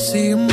see you.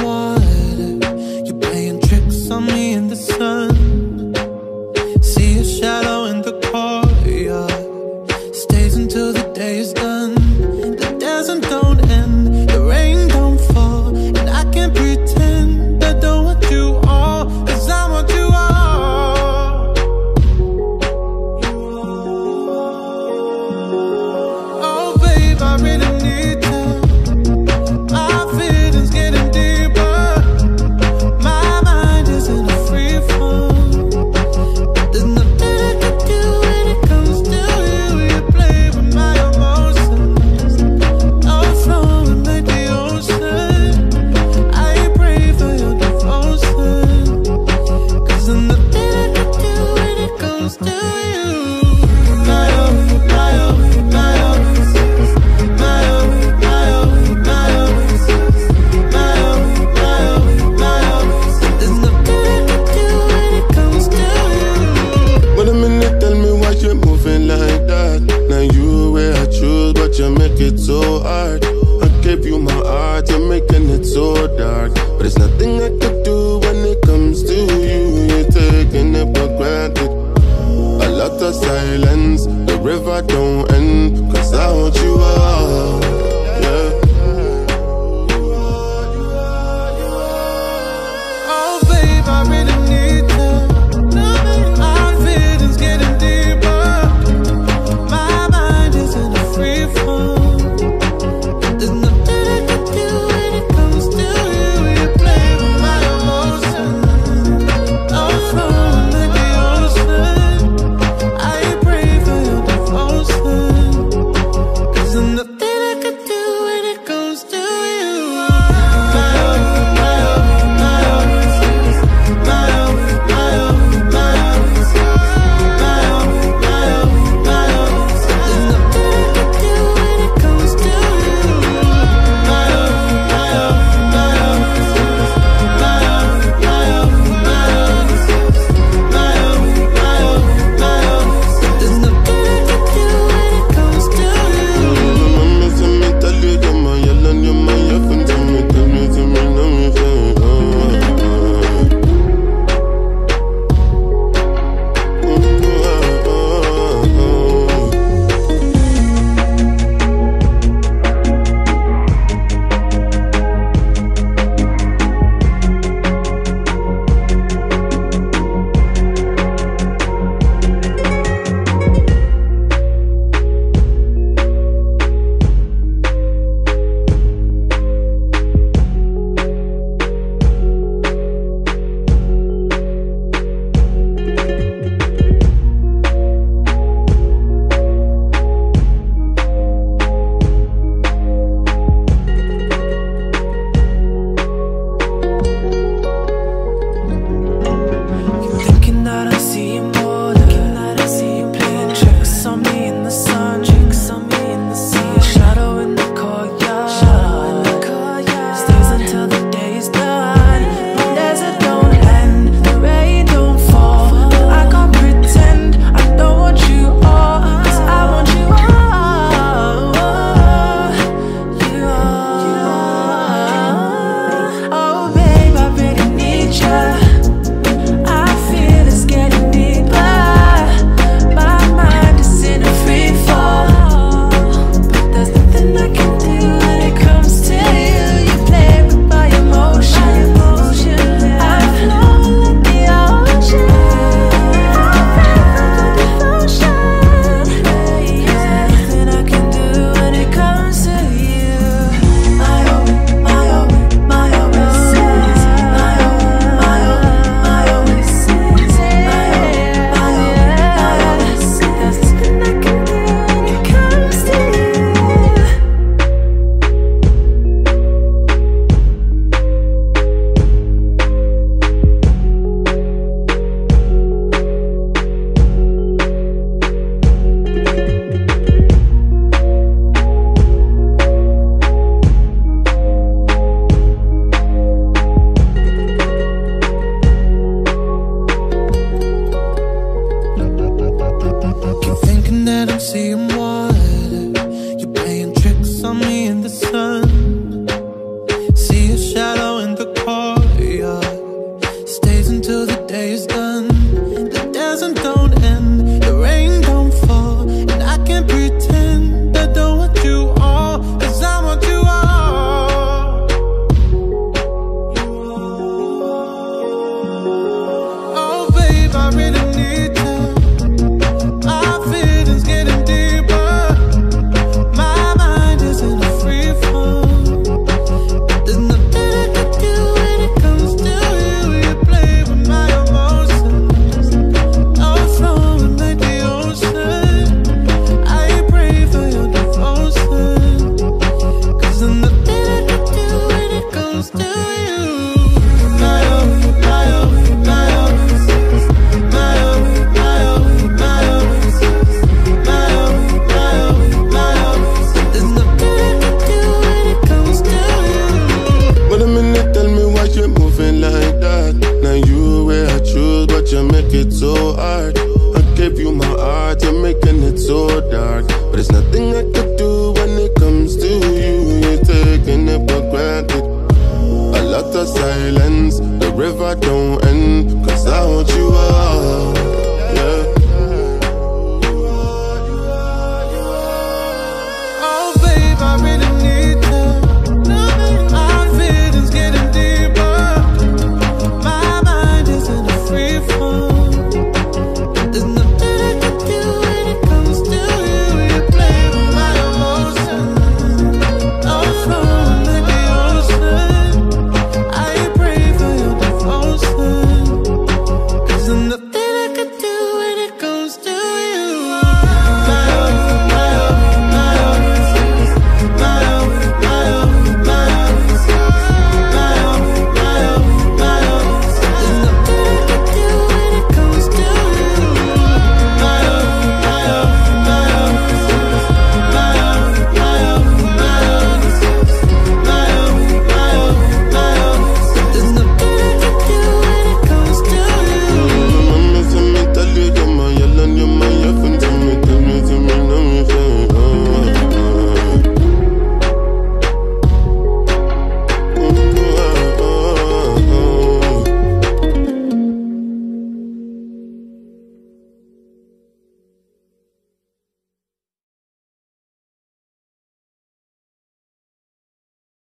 There's nothing I could